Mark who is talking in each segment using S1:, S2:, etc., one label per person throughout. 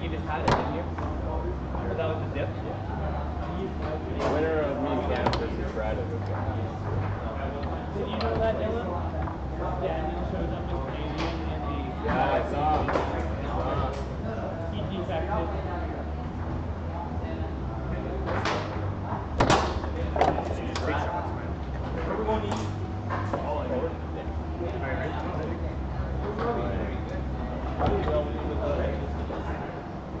S1: I think you just had it, didn't you? Or that was a dip?
S2: Winner of me camp versus Friday.
S1: Did you know that, Dylan? Daniel shows up as Canadian in the
S2: Yeah, I saw. I saw.
S1: he defected. Everyone eat.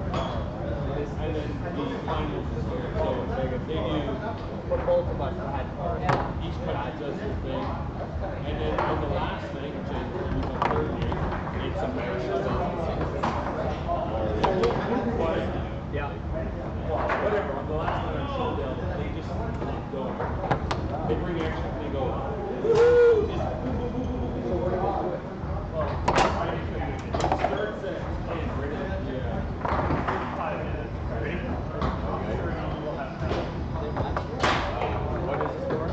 S3: And then the finals is here. So they do
S1: For both of us, I had cars.
S3: each country does their thing. And then on the last thing, which is the third year, it's America.
S1: Yeah.
S3: Whatever, on the last one on Showdown, they just keep going. They bring extra, they go, woo! Just boom, boom, boom, boom, boom. So what do they do it? Well, it starts at ten, right at, yeah. Five minutes. Ready?
S2: What is the score?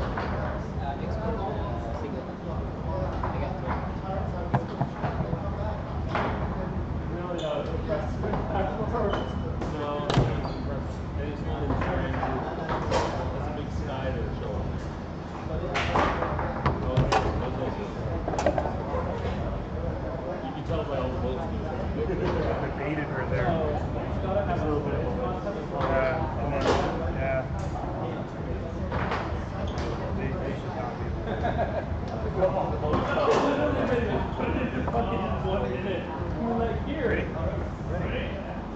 S3: Really, uh, impressive. No, it's not impressive. And it's not in French. That's a big sky to show. Oh, that's also- You can tell by all the boats moving.
S4: I baited her there. Just a little bit. Yeah, uh, and then, yeah. They, they should not be.
S3: One minute. We're like here.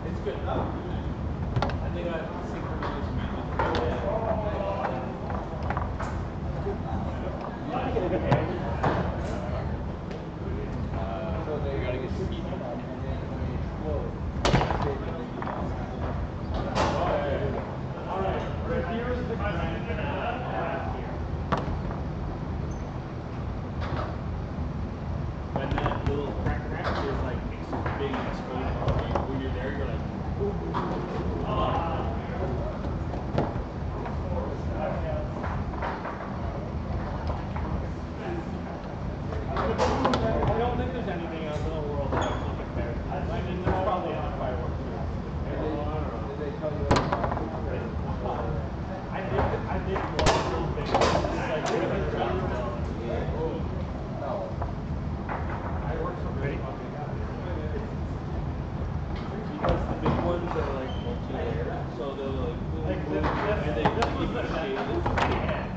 S3: It's good. I think I synchronized
S2: So they gotta get speed.
S3: Alright, here's the grand finale. When that little crack crack is like ex- big explosion, when you're there, you're like, ooh, ooh, ooh, ah.
S1: I don't think there's anything else in the world that actually compares. I mean, there's probably not fireworks. I did, I did one real big one. It's like 300 pounds. Fireworks are pretty fucking
S3: Because the big ones are like multi-layer, so they'll like, boom,
S1: Like
S3: boom,
S1: this, this,
S3: and they
S1: this
S3: give you
S1: was the
S3: shade.
S1: this was the end.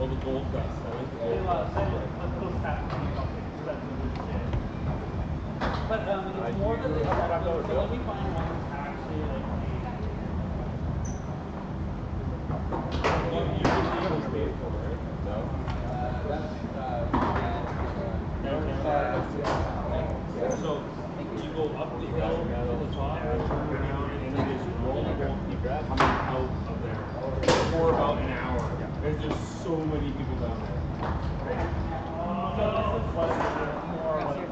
S3: Oh, the gold dust, I like the
S1: They
S3: gold
S1: love,
S3: dust.
S1: they, let those have to be fucking expensive as shit. But, um, it's so that's.
S3: You, you you go up the hill to the top, and then just roll the whole keep coming out of there for about an hour. There's so many people down there.
S1: So what it's more like.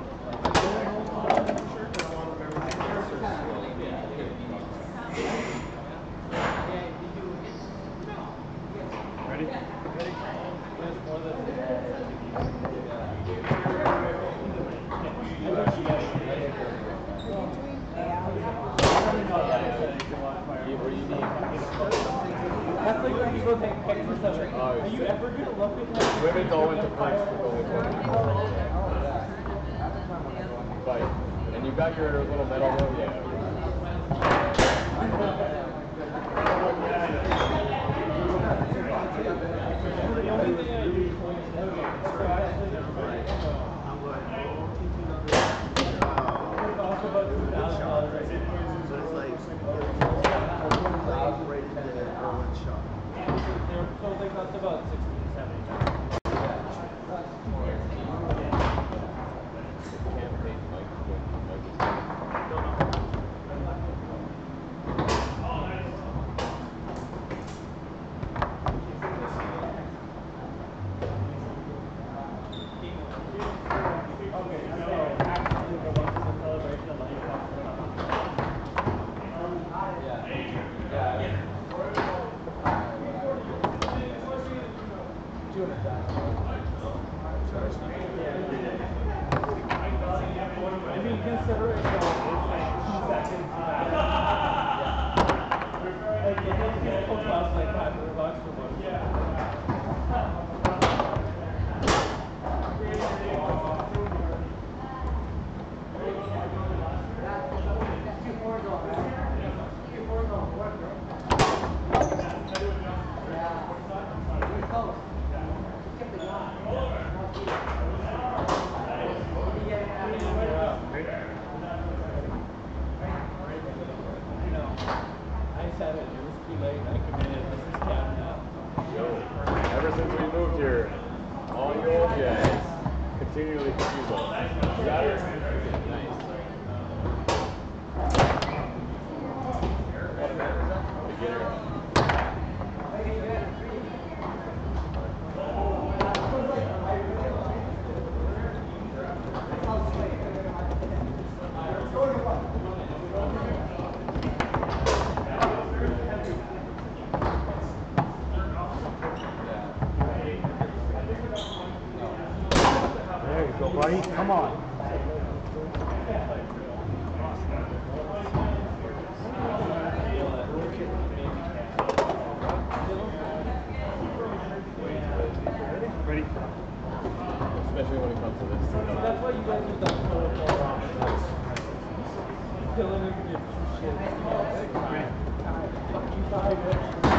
S4: Ready?
S1: That's like when people take pictures of it.
S2: Oh,
S1: Are you ever gonna look at that?
S2: Women go into place to go with women. But, and you got your little medal though? Yeah.
S1: The only thing I do is point it out. So actually, there's very- It's also about two thousand dollars, right? They're, so they cost about sixty to seventy.
S2: Campaign, like, with, like,
S1: separate the like two seconds back. Like it has to cost like five hundred bucks for one. You know, I said it, it was too late, I committed, this is down now.
S2: Yo, ever since we moved here, all you old guys continually confuse us. You got it? Nice. Beginner.
S4: There you go, buddy. Come on. Ready?
S2: Especially when it comes to this.
S1: That's why you guys done so well. Killing your shit. Fuck you, five,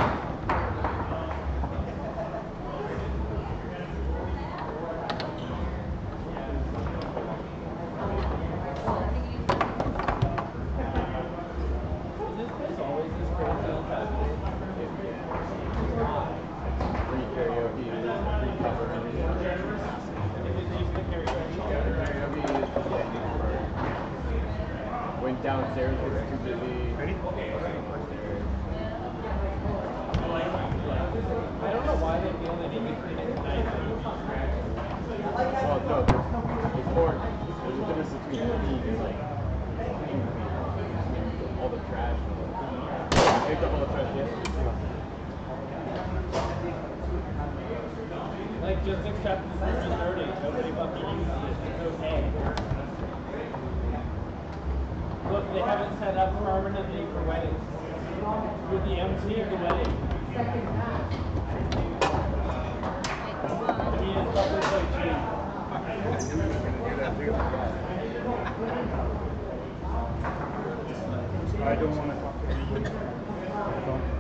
S2: Went downstairs, was too busy.
S4: Ready?
S1: I don't know why they feel they need to clean it tonight.
S2: Well, no, there's, there's a difference between clean and like. All the trash. and all that. I picked up all the trash yesterday.
S1: Like, just accept this is dirty. Nobody fucking uses it. It's okay. Look, they haven't set up permanently for weddings. You're the MC of the wedding. To me, it's probably so cheap.
S4: I don't want to talk to anybody.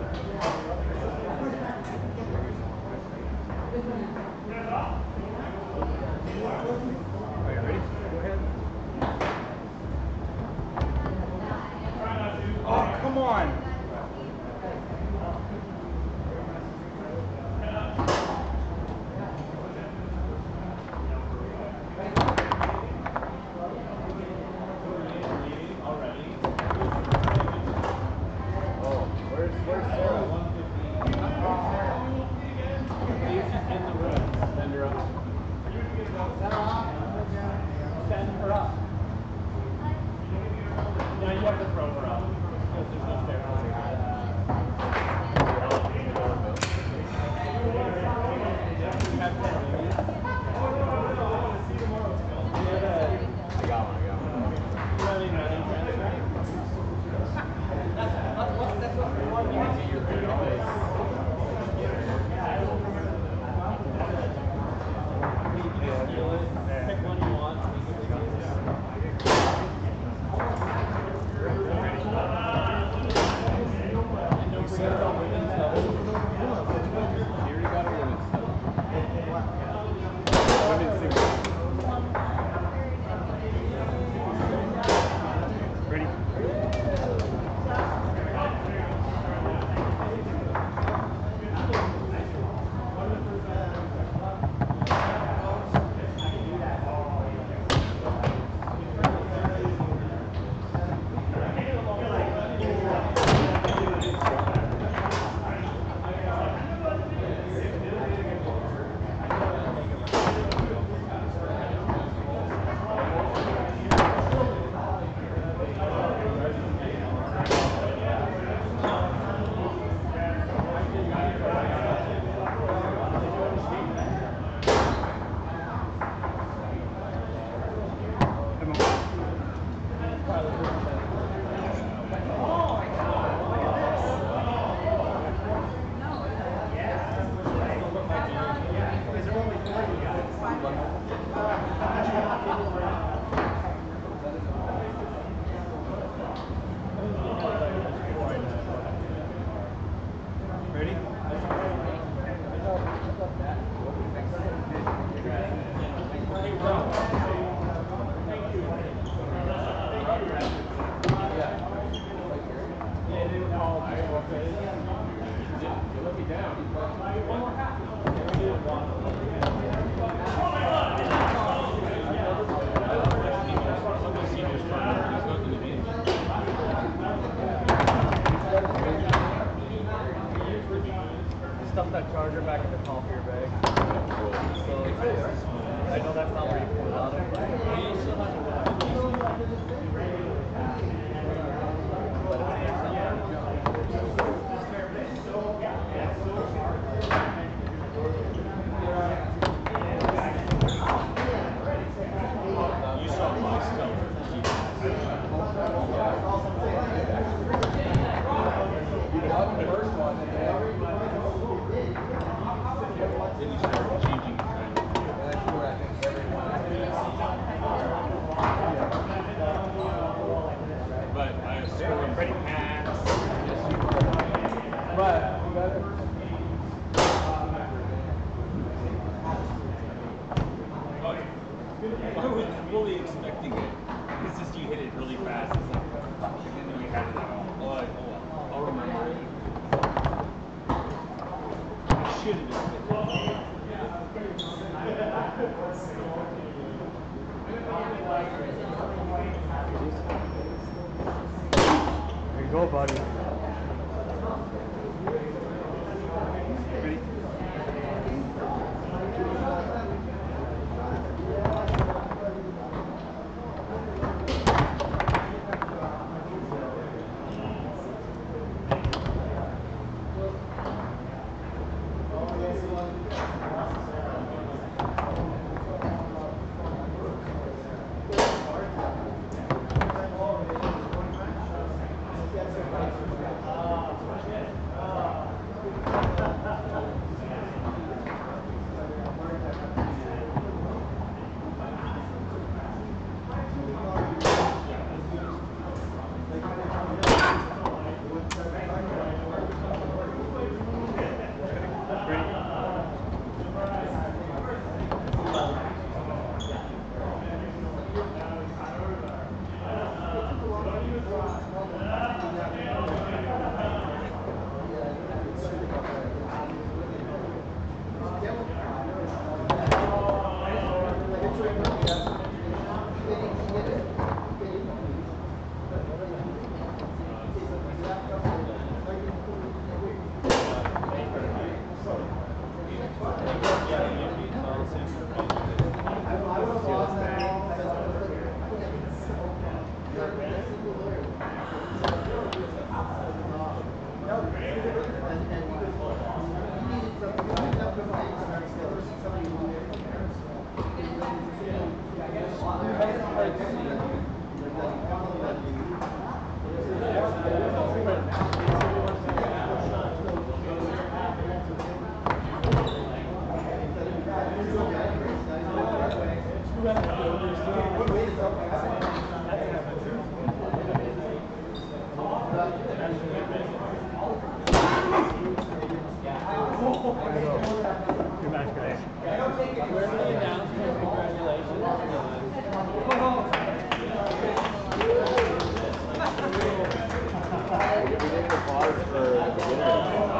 S1: they're back in the palm of bag. So I know that's not where you pull out of, but
S3: yeah.
S1: There you go, buddy.